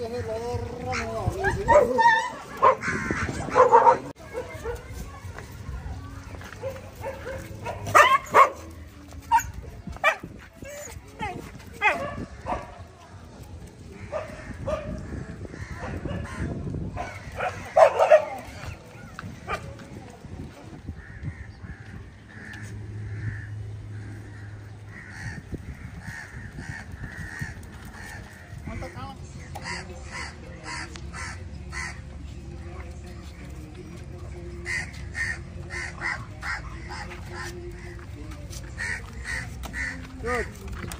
¡Tiene que ver! Good.